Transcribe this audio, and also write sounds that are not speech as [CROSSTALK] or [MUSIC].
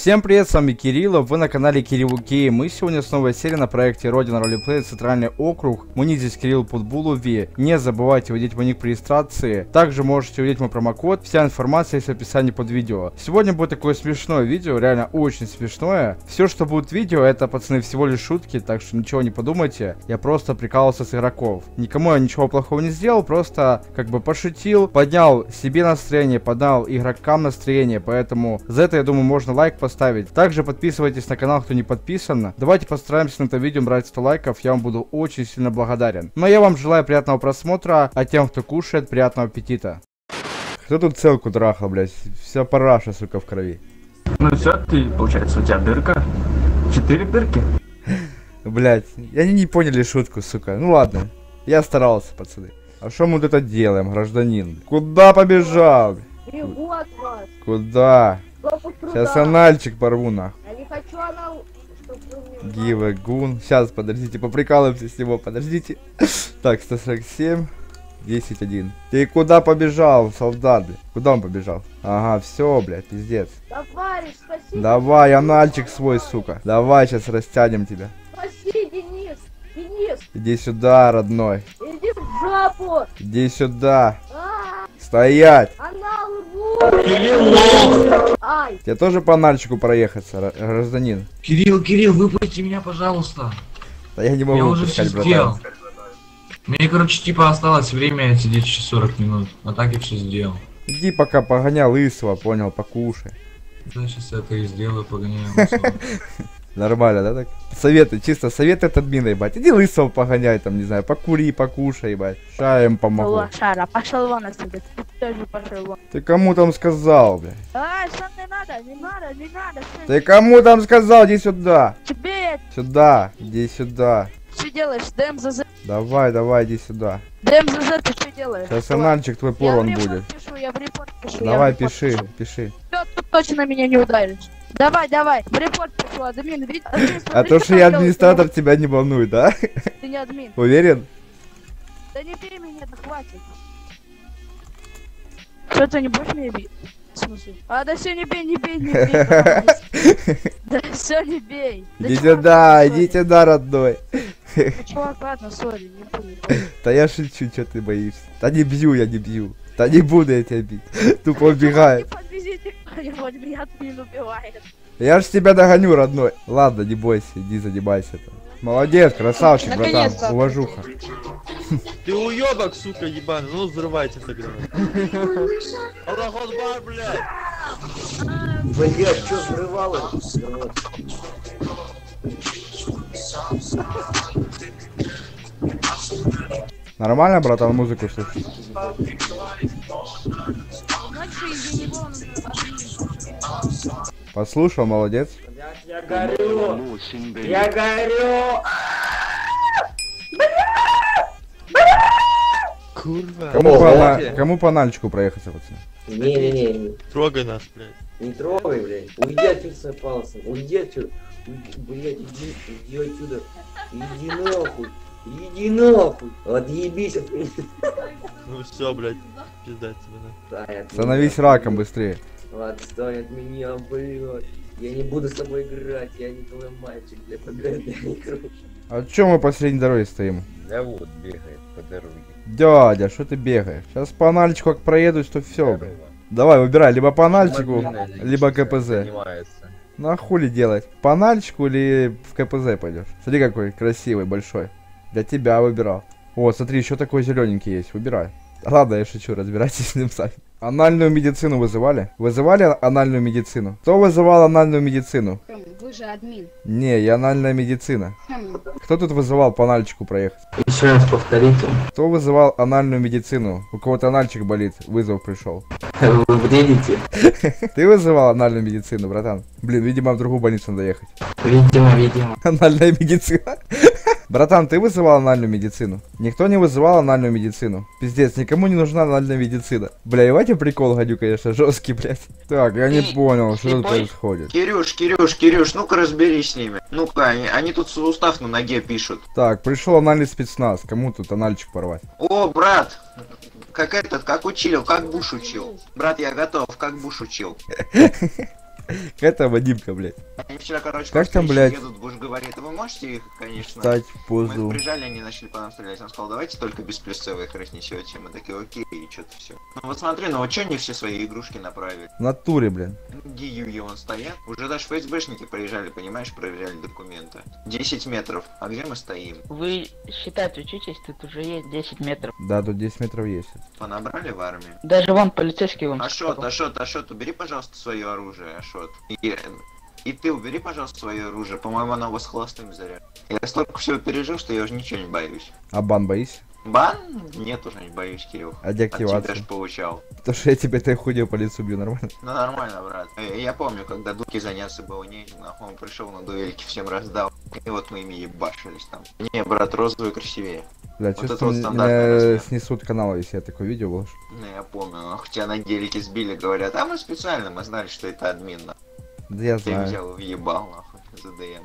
Всем привет, с вами Кирилл, вы на канале Кирилл Кей. Мы сегодня с новой серией на проекте Родина Ролеплей Центральный округ. Мой здесь Кирилл Путбулови. Не забывайте вводить мой при регистрации. Также можете вводить мой промокод. Вся информация есть в описании под видео. Сегодня будет такое смешное видео, реально очень смешное. Все, что будет видео, это, пацаны, всего лишь шутки, так что ничего не подумайте. Я просто прикалывался с игроков. Никому я ничего плохого не сделал, просто как бы пошутил, поднял себе настроение, поднял игрокам настроение, поэтому за это, я думаю, можно лайк поставить поставить. Также подписывайтесь на канал, кто не подписан. Давайте постараемся на это видео брать 100 лайков, я вам буду очень сильно благодарен. Но я вам желаю приятного просмотра, а тем, кто кушает, приятного аппетита. Кто тут целку трахал, блядь? Вся параша, сука, в крови. Ну все, ты, получается, у тебя дырка. Четыре дырки. [LAUGHS] Блять, они не поняли шутку, сука. Ну ладно, я старался, пацаны. А что мы тут это делаем, гражданин? Куда побежал? Бегу от вас. Куда? Труда. Сейчас анальчик порву нахуй. Я не хочу анал. Гива Гун. Сейчас, подождите, поприкалываемся с него, подождите. Так, 147, 10, 1. Ты куда побежал, солдат? Куда он побежал? Ага, все, блядь, пиздец. Товарищ, спаси, Давай, анальчик свой, сука. Давай, сейчас растянем тебя. спаси, Денис. Денис, Иди сюда, родной. иди в жопу. Иди сюда. А, Стоять. Анал рву. Ай, Тебе тоже по анальчику проехаться, ра- гражданин? Кирилл, Кирилл, выпусти меня, пожалуйста. Да я не могу Я уже все сделал. Мне, короче, типа осталось время сидеть еще 40 минут. А так я все сделал. Иди пока погоняй лысого, понял, покушай. Да, сейчас это и сделаю, погоняю. [LAUGHS] Нормально, да, так? Советы, чисто советы от админа, ебать. Иди лысого погоняй, там, не знаю, покури, покушай, ебать. Шаем помогу. Лошара, пошел вон отсюда. Ты тоже пошел вон. Ты кому там сказал, блядь? Ай, что не надо, не надо, не надо. что Ты кому там сказал? Иди сюда. Тебе Сюда, иди сюда. что делаешь? ДМЗЗ. Давай, давай, иди сюда. ДМЗЗ, ты что делаешь? Сейчас анальчик твой порван будет. пишу, я в репорт пишу. Давай, я в репорт пиши, пишу. пиши. Всё, тут точно меня не ударишь. Давай, давай, в репорт пишу, админ, видишь? [LAUGHS] Админ, А смотри, то, что я администратор, делаешь. тебя не волнует, да? [LAUGHS] Ты не админ. Уверен? Да не бей меня, да хватит. Что, ты не будешь меня бить? В смысле? А, да все, не бей, не бей, не бей. [LAUGHS] Да все, не бей. Да Иди ладно, иди сюда, родной. Чувак, ладно, сори, не буду. Да я шучу, что ты боишься. Да не бью, я не бью. Да не буду я тебя бить. Тупо убегаю. Кто-нибудь, меня админ убивает. Я ж тебя догоню, родной. Ладно, не бойся, иди занимайся там. Молодец, красавчик, братан. Уважуха. Ты уебок, сука, ебаный, ну взрывайте тогда. Аллах Акбар, блядь. Блять, что взрывало? Нормально, братан, музыку слушать? Послушал, молодец. Я горю! Я горю! Курва. Кому, О, по, ана- кому по анальчику проехаться, пацаны? Не-не-не, не, Трогай нас, блядь. не трогай, блядь. Уйди отсюда с палцем. Уйди отсюда. Уйди, блядь, иди, иди отсюда. Иди нахуй. Иди нахуй. Отъебись от меня. Ну все, блядь, пиздать тебе, на. Становись меня. раком быстрее. Отстань от меня, блядь. Я не буду с тобой играть. Я не твой мальчик, блядь. Поиграть я не игру. А чё мы посреди дороги стоим? Да вот, бегает по дороге. Дядя, что ты бегаешь? Сейчас по анальчику как проедусь, то все. Давай, выбирай, либо по анальчику, либо КПЗ. Занимается. Ну а хули делать? По анальчику или в КПЗ пойдешь? Смотри, какой красивый, большой. Для тебя выбирал. О, смотри, еще такой зелененький есть, выбирай. Ладно, я шучу, разбирайтесь с ним сами. Анальную медицину вызывали? Вызывали анальную медицину? Кто вызывал анальную медицину? Вы же админ. Не, я анальная медицина. Кто тут вызывал по анальчику проехать? Еще раз повторите. Кто вызывал анальную медицину? У кого-то анальчик болит, вызов пришел. Вы бредите? [LAUGHS] Ты вызывал анальную медицину, братан? Блин, видимо, в другую больницу надо ехать. Видимо, видимо. Анальная медицина. Братан, ты вызывал анальную медицину? Никто не вызывал анальную медицину. Пиздец, никому не нужна анальная медицина. Бля, я прикол ходю, конечно, жесткий, блядь. Так, я не понял, что тут происходит. Кирюш, Кирюш, Кирюш, ну-ка разберись с ними. Ну-ка, они, они тут устав на ноге пишут. Так, пришел анальный спецназ. Кому тут анальчик порвать? О, брат, как этот, как учил, как Буш учил. Брат, я готов, как Буш учил. [LAUGHS] Какая-то Вадимка, блядь. Они вчера, короче, Как там, блядь? едут, Буш говорит, вы можете их, конечно... Встать в Мы позу. прижали, они начали по нам стрелять. Он сказал, давайте только без плюса вы их разнесете. Мы такие, окей, и что-то все. Ну вот смотри, ну вот что они все свои игрушки направили? В натуре, блин. Где Юги вон стоят? Уже даже ФСБшники приезжали, понимаешь, проверяли документы. 10 метров. А где мы стоим? Вы считать учитесь, тут уже есть 10 метров. Да, тут 10 метров есть. Понабрали в армии? Даже вон полицейский вам Ашот. Ашот, Ашот, убери, пожалуйста, свое оружие, Ашот. И, и ты убери, пожалуйста, свое оружие. По-моему, оно у вас холостым заряд. Я столько всего пережил, что я уже ничего не боюсь. А бан боишься? Бан? Нет, уже не боюсь, Кирилл. А От тебя деактивация? же получал. То, что я тебе этой хуйней по лицу бью, нормально? Ну нормально, брат. Э, Я помню, когда Дуки заняться было нечем, нахуй он пришел на дуэльки, всем раздал. И вот мы ими ебашились там. Не, брат, розовый красивее. Бля, Вот это вот стандартный размер. снесут канал, если я такое видео выложу. Ну я помню, нахуй тебя на гелике сбили, говорят, а мы специально, мы знали, что это админ. Да я Ты знаю. взял въебал, нахуй, за ДМ.